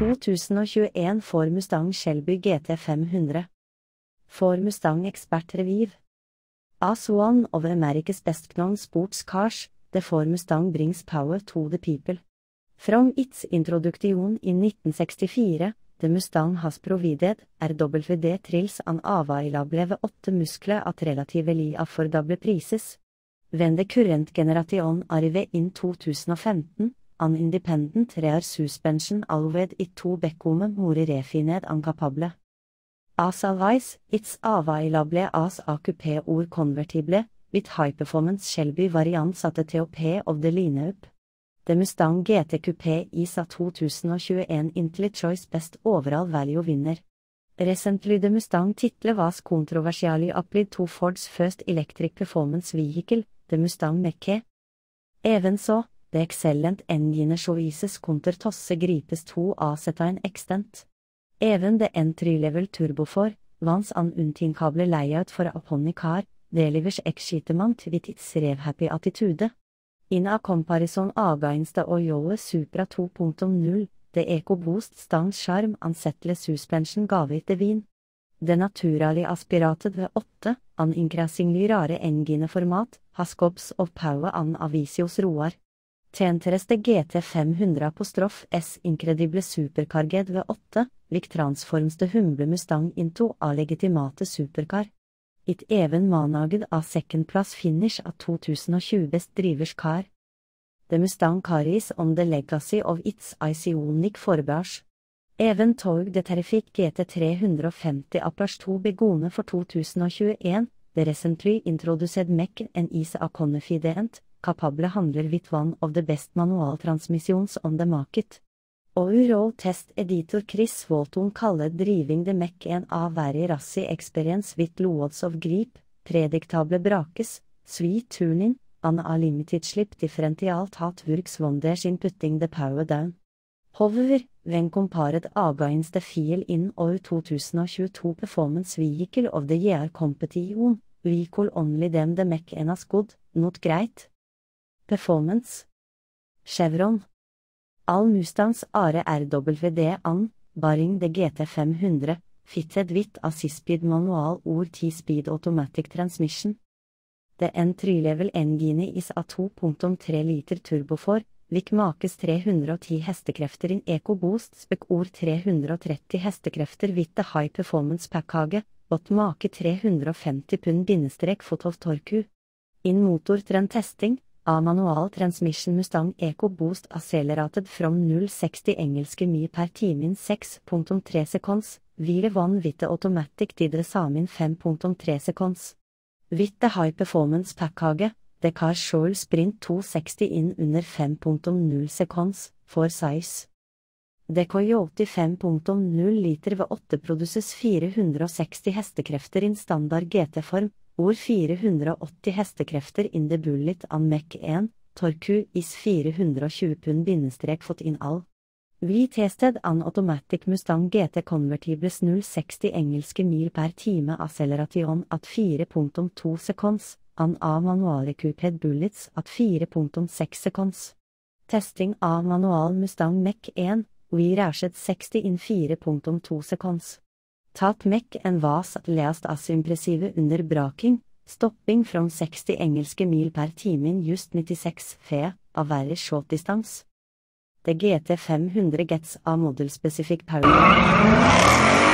2021 får Mustang Shelby GT 500. Får Mustang Expert Reviv. As one of America's best known sports cars, the Ford Mustang brings power to the people. From its introduction in 1964, the Mustang has provided RWD trills an available åtte muskler at relatively affordable prices. When the current generation arrive in 2015, an independent rear suspension alved it to become more refined and capable. As always, it's available as AQP or convertible, with high-performance Shelby variants at the top of the lineup. The Mustang GT Coupé is a 2021 Intelli Choice Best Overall Value winner. Recently the Mustang title was controversially applied to Ford's first electric performance vehicle, the Mustang Mach-E. Evenså, the excellent engine choices counter tosse gripes to a certain extent. Even the entry-level turbo for, once an untinkable layout for a car, delivers excitement with its rev-happy attitude. In a comparison against the Oyoe Supra 2.0, the EcoBoost Stangs charm and settle suspension gav it the win. Det naturally aspirated ved 8, an increasingly rare engine-format, has gobs of power an avisios roar. Tentereste GT 500 apostrof S Incredible Supercarged ved 8, lik transforms det humble Mustang into a legitimate supercar. It even managed a second plus finish a 2020 Best Drivers Car. The Mustang carries on the legacy of its iconic forbars. Even tog det terrific GT 350 Applars 2 begone for 2021, the recently introduced Mech and is a confident, capable handler with one of the best manual transmissions on the market. Overall test editor Chris Walton kaller driving the Mech en av very rassy experience with loads of grip, predictable brakes, sweet tuning, and a limited slip differential hat works wonders in putting the power down. However, when compared against the feel in our 2022 performance vehicle of the year competition, we call only them the Mech en as good, not great. Performance Chevron All Mustangs are RWD an, Baring de GT 500, fitted with a 6-speed manual or T-speed automatic transmission. The entry-level engine is a 2.3 liter turbo for, Vik makes 310 hestekrefter in EcoBoost spec or 330 hestekrefter with the high performance package, bot make 350 pund bindestrek fot of torque. In motortrend testing, A manual transmission Mustang EcoBoost accelerated from 060 engelske mi per time in 6.3 seconds, while one with the automatic did the same in 5.3 seconds. With the high performance package, the car shall sprint 260 in under 5.0 seconds, for size. Det Coyote 5.0 liter ved 8 produses 460 hestekrefter in standard GT-form, or 480 hestekrefter in the bullet an Mech 1, Torku is 420 pund bindestrek fått in all. Vi tested an automatic Mustang GT convertibles 060 engelske mil per time acceleration at 4.2 seconds, an A manuale manualrecuped bullets at 4.6 seconds. Testing av manual Mustang Mech 1, vi rashed 60 in 4.2 seconds. Tat Mech en vas at lest as under braking, stopping from 60 engelske mil per time in just 96 fe, verre shortdistance. The GT 500 gets a model specific power.